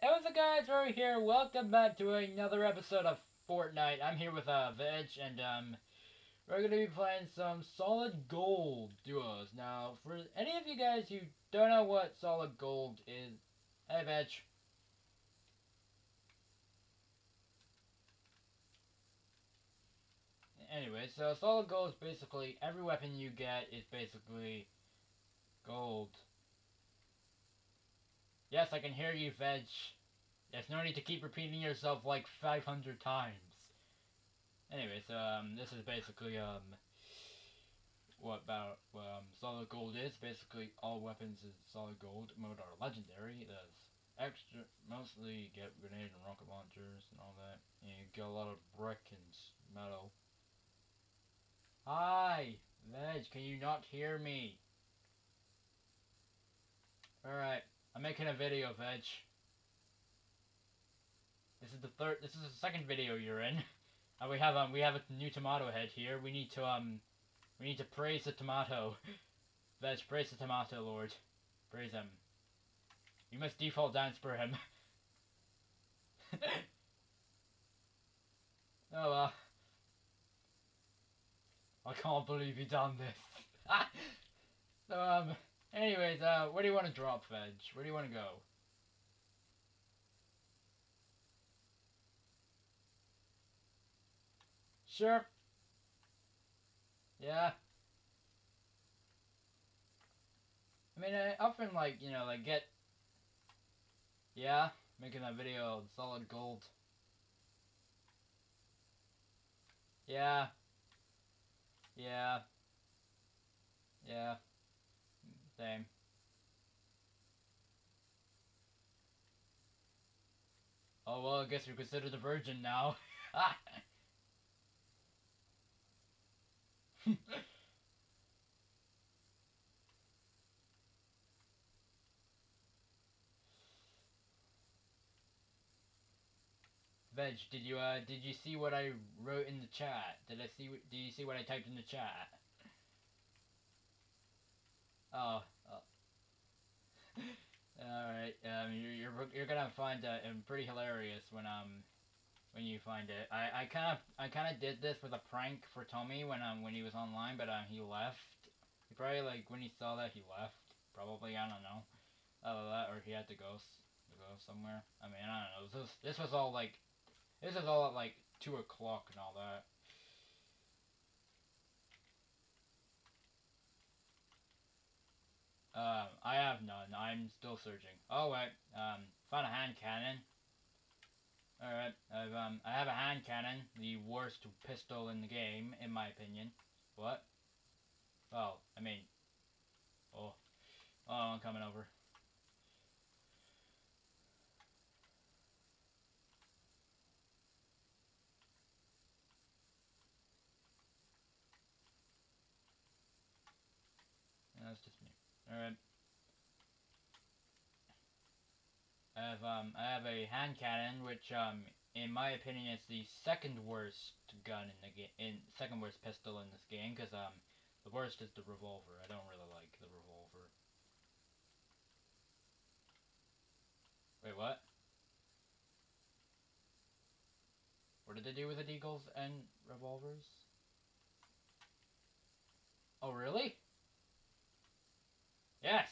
What's up, guys? We're here. Welcome back to another episode of Fortnite. I'm here with uh, Vejj, and um, we're gonna be playing some Solid Gold duos. Now, for any of you guys who don't know what Solid Gold is, hey, Vejj. Anyway, so Solid Gold is basically every weapon you get is basically gold. Yes, I can hear you, Vejj. There's no need to keep repeating yourself like 500 times. Anyway, so um, this is basically um, what about um, solid gold is. Basically, all weapons in solid gold mode are legendary. There's extra, mostly you get grenade and rocket launchers and all that. And you get a lot of brick and metal. Hi, Vejj. Can you not hear me? Alright. I'm making a video, Vejj. This is the third. This is the second video you're in. Uh, we have um we have a new tomato head here. We need to um we need to praise the tomato. Vejj, praise the tomato, Lord. Praise him. You must default dance for him. oh well. I can't believe you done this. so um. Anyways, uh, where do you want to drop, Vejj? Where do you want to go? Sure. Yeah. I mean, I often, like, you know, like, get... Yeah, making that video solid gold. Yeah. Yeah. Yeah. Same. Oh well, I guess you're considered a virgin now. Vejj, did you uh did you see what I wrote in the chat? Did I see did you see what I typed in the chat? Oh, oh. Alright, um, you're, you're, you're gonna find that um, pretty hilarious when, um, when you find it. I, I kind of, I kind of did this with a prank for Tommy when, um, when he was online, but, um, he left. He probably, like, when he saw that, he left. Probably, I don't know. Oh, that, or he had to go, to go somewhere. I mean, I don't know. This was, this was all, like, this is all at, like, 2 o'clock and all that. Um, I have none. I'm still searching. Oh wait, um, found a hand cannon. Alright, I've, um, I have a hand cannon, the worst pistol in the game, in my opinion. What? Oh, I mean, oh, oh, I'm coming over. That's just me. Alright. I have um I have a hand cannon, which um in my opinion is the second worst gun in the game, in second worst pistol in this game, because um the worst is the revolver. I don't really like the revolver. Wait, what? What did they do with the deagles and revolvers? Oh, really? Yes!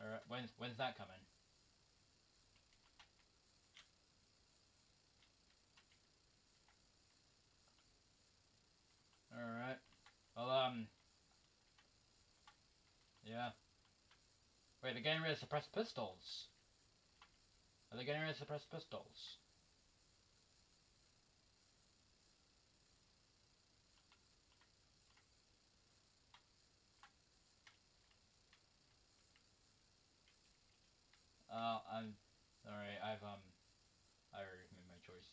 Alright, when's, when's that coming? Alright. Well, um... Yeah. Wait, they're getting rid of suppressed pistols. Are they getting rid of suppressed pistols? Uh, I'm sorry. I've um, I already made my choice.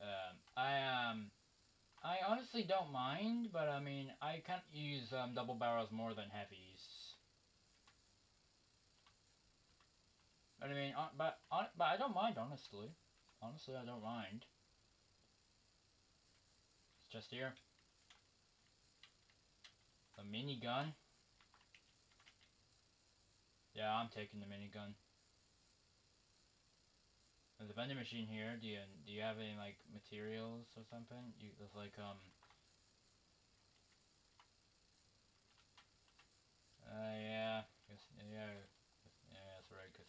Um, I um, I honestly don't mind, but I mean, I can't use um double barrels more than heavies. But I mean, uh, but uh, but I don't mind honestly. Honestly, I don't mind. It's just here. A minigun. Yeah, I'm taking the minigun. There's a vending machine here. Do you do you have any like materials or something? You there's like um. Uh yeah, yeah, yeah, that's right. Cause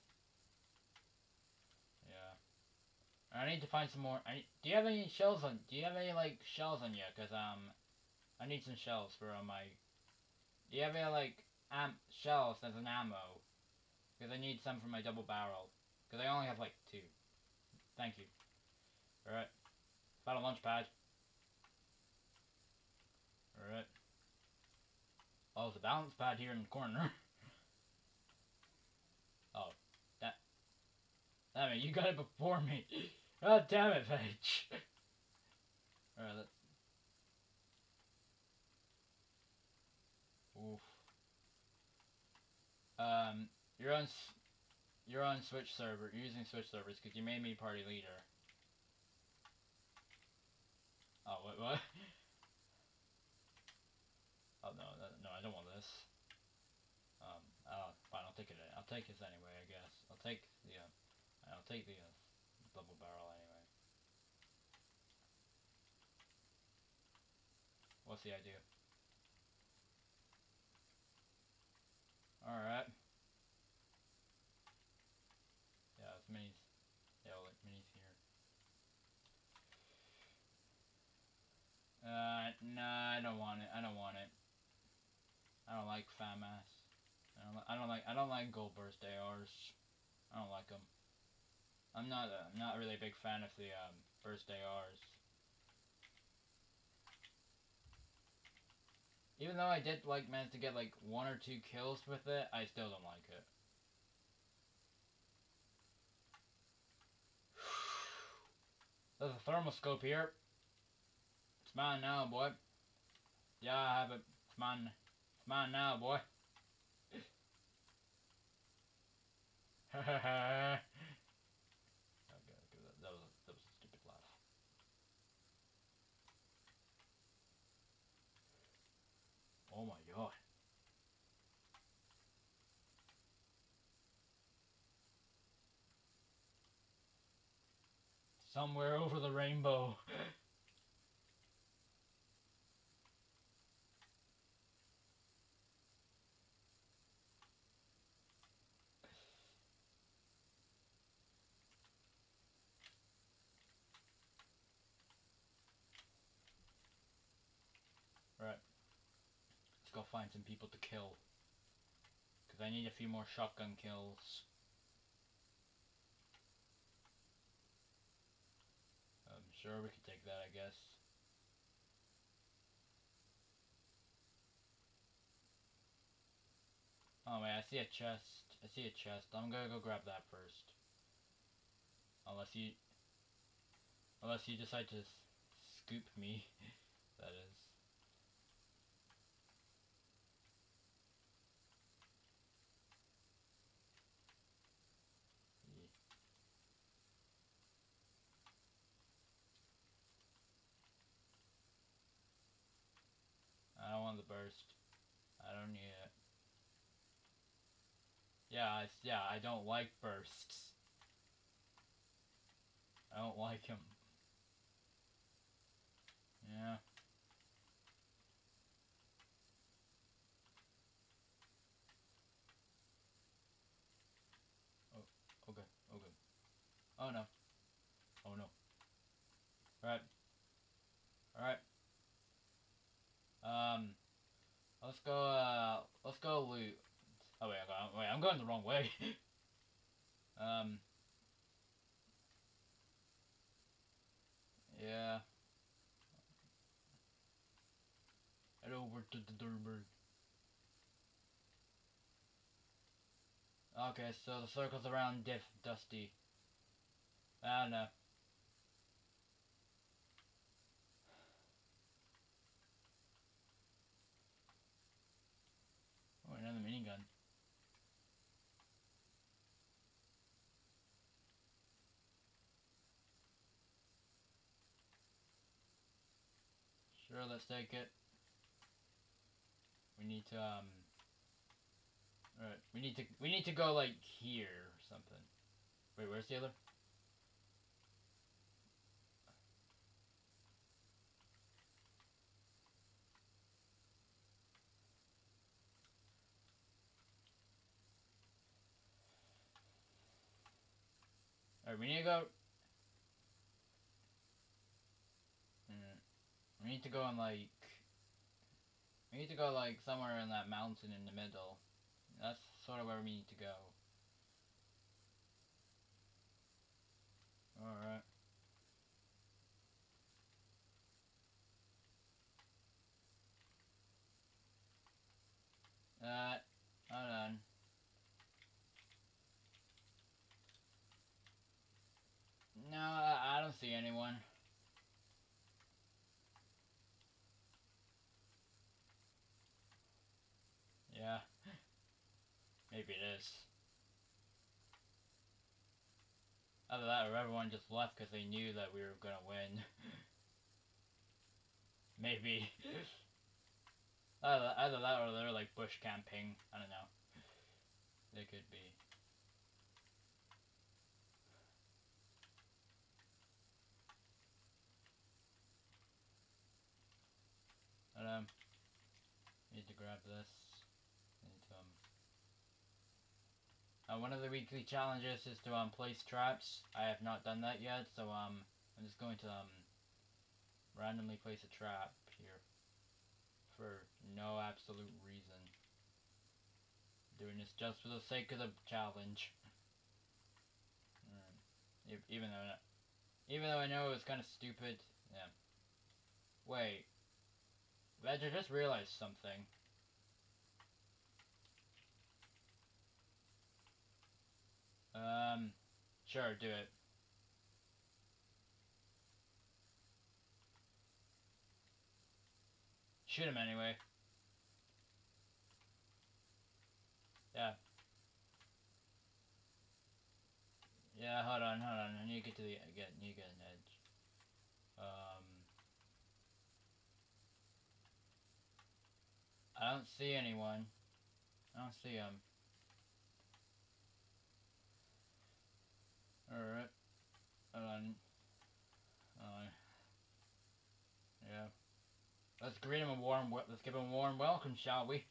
yeah, I need to find some more. I do you have any shells on? Do you have any like shells on you? Cause um, I need some shells for uh, my. Do you have any like am shells as an ammo? Because I need some for my double barrel. Because I only have like two. Thank you. Alright. Found a launch pad. Alright. Oh, there's a balance pad here in the corner. oh, that. Damn it, you got it before me. God damn it, Paige. Alright, let's. Oof. Um, you're on. You're on Switch server. You're using Switch servers because you made me party leader. Oh wait, what? Oh no, no, I don't want this. Um, oh, fine, I'll take it. I'll take this anyway, I guess. I'll take the. Uh, I'll take the uh, double barrel anyway. What's the idea? Alright. Yeah, it's minis. Yeah, like minis here. Uh, nah, I don't want it. I don't want it. I don't like FAMAS. I don't, li I don't like. I don't like Gold Burst ARs. I don't like them. I'm not. Uh, I'm not really a big fan of the um, Burst ARs. Even though I did like manage to get like one or two kills with it, I still don't like it. There's a thermal scope here. It's mine now, boy. Yeah, I have it. It's mine. It's mine now, boy. okay, that, that was a, that was a stupid laugh. Oh my god. Somewhere over the rainbow. right. Let's go find some people to kill. Because I need a few more shotgun kills. I'm sure, we could take that, I guess. Oh wait, I see a chest. I see a chest. I'm gonna go grab that first. Unless you... Unless you decide to scoop me, that is. I burst. I don't need it. Yeah, I, yeah, I don't like bursts. I don't like him. Yeah. Oh, okay, okay. Oh no. Oh no. Alright. Alright. Um, let's go, uh, let's go loot. Oh wait, I got, wait, I'm going the wrong way. um, yeah. Head over to the Durberg. Okay, so the circle's around Diff Dusty. I don't know. Oh, another minigun. Sure, let's take it. We need to, um... Alright. We need to we need to go like here or something. Wait, where's the other? Alright, we need to go. We need to go on like. We need to go like somewhere in that mountain in the middle. That's sort of where we need to go. Alright. Uh, hold on. No, I I don't see anyone. Yeah. Maybe it is. Either that or everyone just left because they knew that we were gonna win. Maybe. either, either that or they're like bush camping. I don't know. They could be. But, um, need to grab this. Need to, um, uh, one of the weekly challenges is to um place traps. I have not done that yet, so um I'm just going to um randomly place a trap here for no absolute reason. Doing this just for the sake of the challenge. Mm. Even though, even though I know it's kind of stupid. Yeah. Wait. I just realized something. Um, sure, do it. Shoot him anyway. Yeah. Yeah, hold on, hold on. I need to get to the get need to get an edge. Um I don't see anyone. I don't see him. Alright. Hold on. Uh, yeah. Let's greet him a warm. Let's give him a warm welcome, shall we?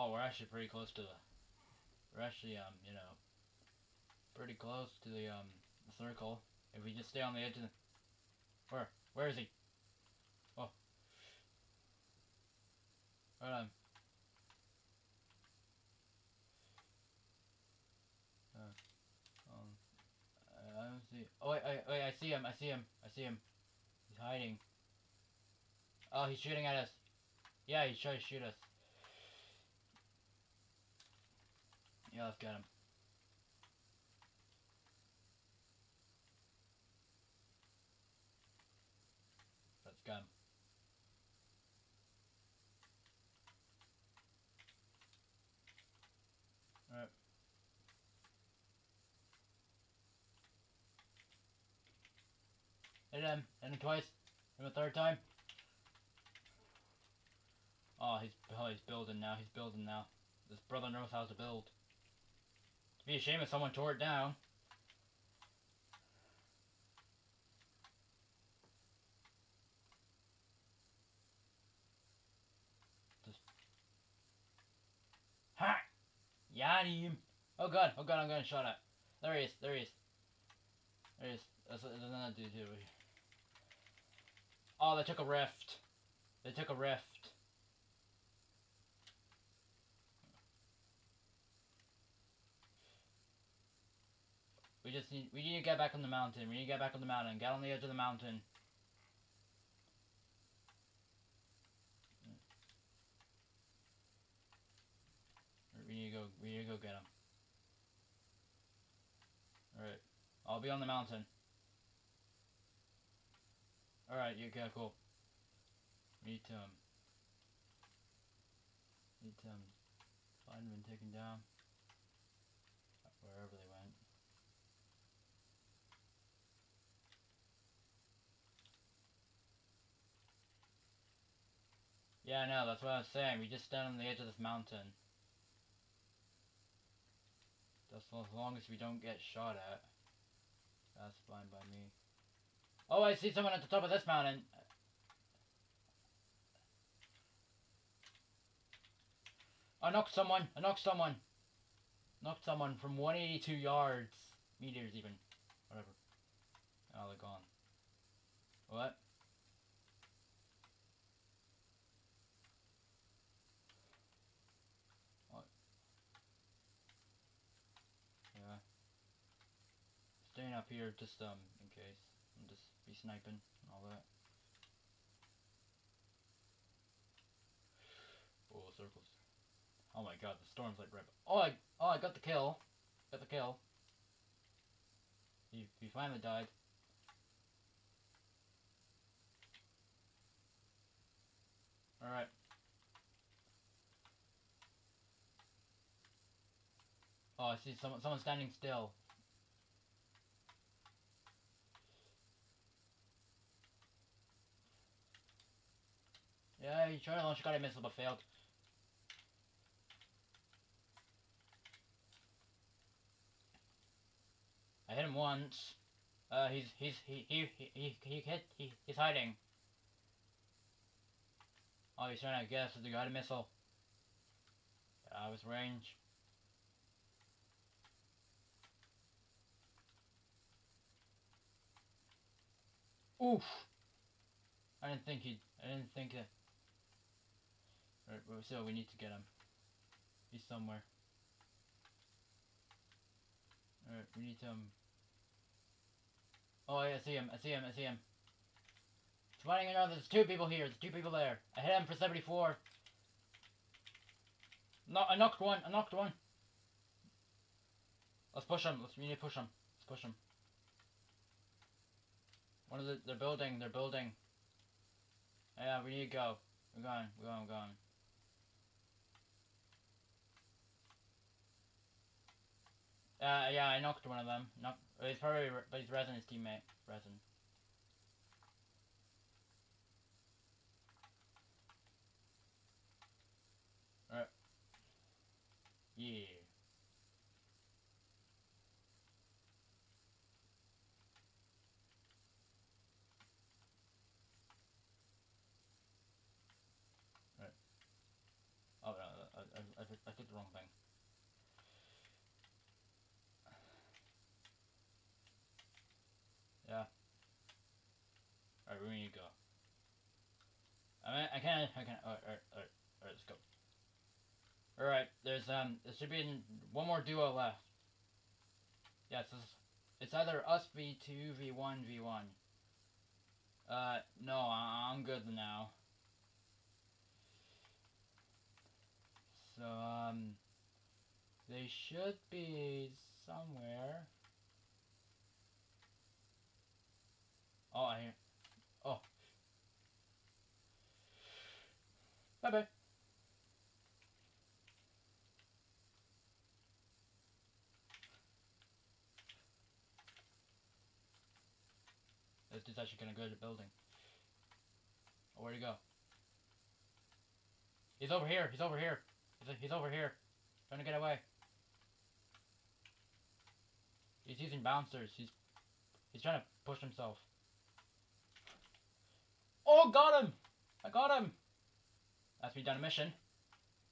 Oh, we're actually pretty close to the. We're actually um, you know, pretty close to the um the circle. If we just stay on the edge of the. Where? Where is he? Oh. Hold on. Uh, um, I I don't see. Oh wait, wait, wait! I see him! I see him! I see him! He's hiding. Oh, he's shooting at us. Yeah, he's trying to shoot us. Yeah, I've got him. Let's get him. Alright. Hit him. Hit him twice. Hit him a third time. Oh, he's oh, he's building now. He's building now. This brother knows how to build. It'd be a shame if someone tore it down. Ha! Got him! Oh god, oh god, I'm getting shot at. There he is, there he is. There he is. That's, that's another dude here. Oh, they took a rift. They took a rift. We just need we need to get back on the mountain. We need to get back on the mountain. Get on the edge of the mountain. We need to go we need to go get him. Alright. I'll be on the mountain. Alright, you okay, cool. Need to um, need to um, find them and take them down. Wherever they Yeah, I know, that's what I was saying. We just stand on the edge of this mountain. That's as long as we don't get shot at. That's fine by me. Oh, I see someone at the top of this mountain. I knocked someone. I knocked someone. Knocked someone from 182 yards. Meters even. Whatever. Oh, they're gone. What? What? Yeah. Staying up here just, um, in case. I'm just be sniping and all that. Oh, circles. Oh my god, the storm's like right. Oh, I oh I got the kill. Got the kill. He he finally died. All right. Oh, I see someone someone standing still. Yeah, he tried to launch a guided missile but failed. I hit him once. Uh, he's he's he he he he, hit he he's hiding. Oh, he's trying to guess the guided missile. Of his range. Oof! I didn't think he. I didn't think that. Right, well, so we need to get him. He's somewhere. Alright, we need to. Um... Oh, yeah, I see him. I see him. I see him. He's running around. There's two people here. There's two people there. I hit him for 74. No, I knocked one. I knocked one. Let's push him. Let's, we need to push him. Let's push him. One of the, they're building. They're building. Yeah, we need to go. We're going. We're going. We're going. Uh, yeah, I knocked one of them. Knock. He's probably, but he's Resin, his teammate. Resin. Alright. Yeah. Right. Oh, no, I, I, I, I did the wrong thing. Yeah. Alright, where need to go? I can't, I alright, alright, alright, alright, let's go. Alright, there's, um, there should be one more duo left. Yes, yeah, it's either us v2, v1, v1. Uh, no, I'm good now. So, um, they should be somewhere. Oh, I hear. Oh. Bye bye. This dude's actually gonna go to the building. Oh, where'd he go? He's over here. He's over here. He's, he's over here. Trying to get away. He's using bouncers. He's he's trying to push himself. Oh, got him! I got him! That's me done a mission.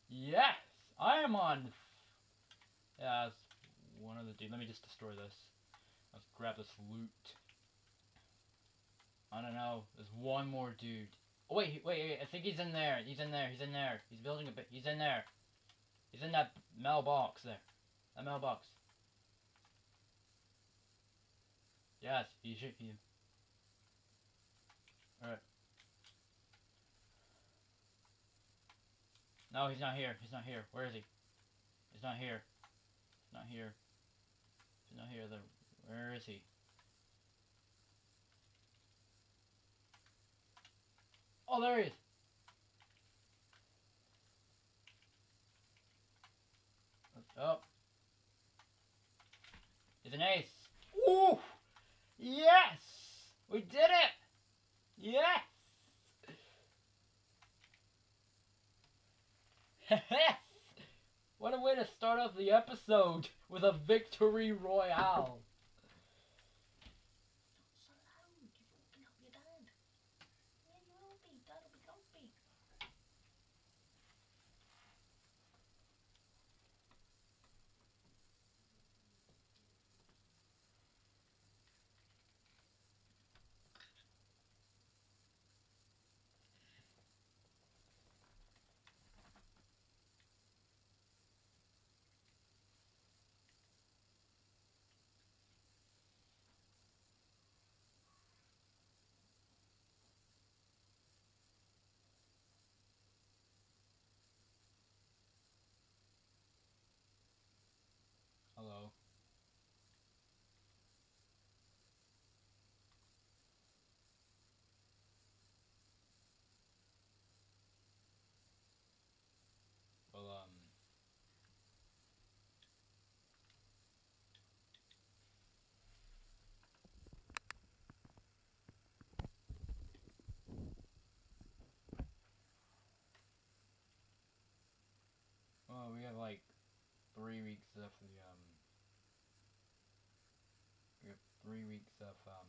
Yes! I am on... Yeah, that's one of the dude. Let me just destroy this. Let's grab this loot. I don't know. There's one more dude. Oh, wait, wait, wait. I think he's in there. He's in there. He's in there. He's building a bit. He's in there. He's in that mailbox there. That mailbox. Yes, he should be. Alright. No, he's not here. He's not here. Where is he? He's not here. He's not here. He's not here. The where is he? Oh, there he is. Oh. It's an ace. Ooh! Yes! We did it! Yes! what a way to start off the episode with a victory royale. So loud, you're waking up your dad. Yeah, you will be. Dad'll be grumpy. Hello. Well, um. Well, we have like three weeks of the um. We have three weeks of um.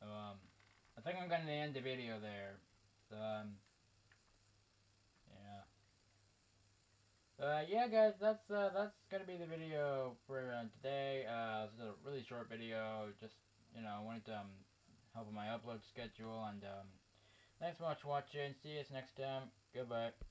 Yeah. Um, I think I'm gonna end the video there. So um. Yeah. Uh, yeah, guys, that's uh, that's gonna be the video for uh, today. Uh, this is a really short video. Just you know, I wanted to um, help with my upload schedule, and um, thanks so much for watching. See you next time. Goodbye.